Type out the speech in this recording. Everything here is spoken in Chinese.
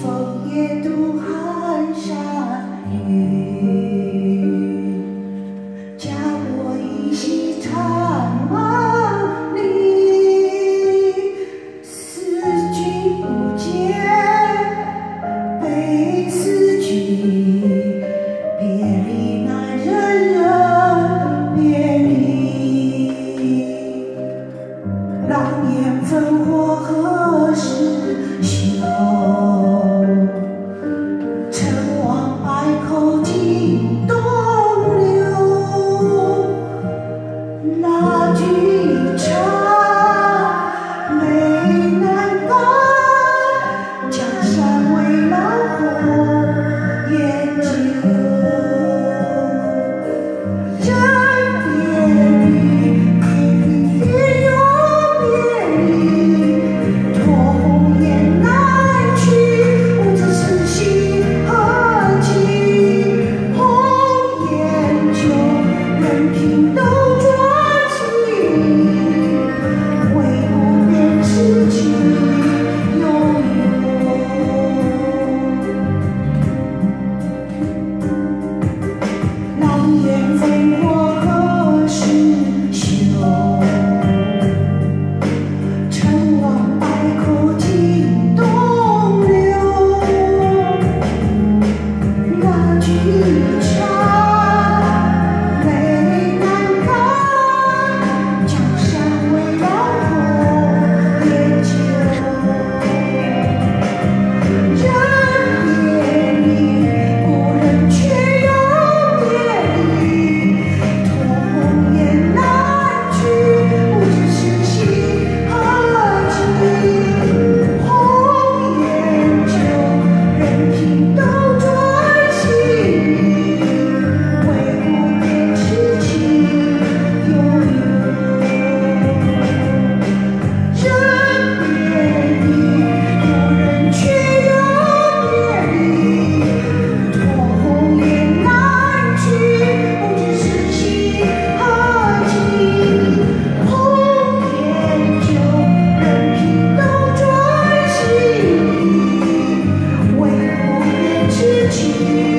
风也渡寒山雨家国依稀残梦里思君不见悲思君别离难忍忍别离狼烟烽那句车没难过江山未老红颜旧 you.